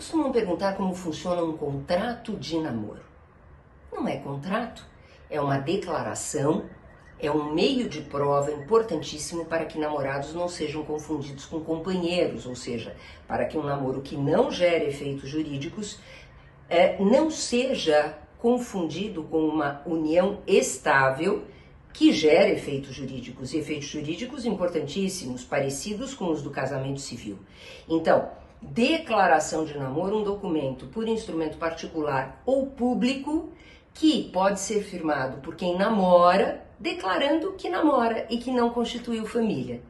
Costumam perguntar como funciona um contrato de namoro. Não é contrato, é uma declaração, é um meio de prova importantíssimo para que namorados não sejam confundidos com companheiros, ou seja, para que um namoro que não gere efeitos jurídicos é, não seja confundido com uma união estável que gera efeitos jurídicos, e efeitos jurídicos importantíssimos, parecidos com os do casamento civil. Então, declaração de namoro, um documento por instrumento particular ou público que pode ser firmado por quem namora, declarando que namora e que não constituiu família.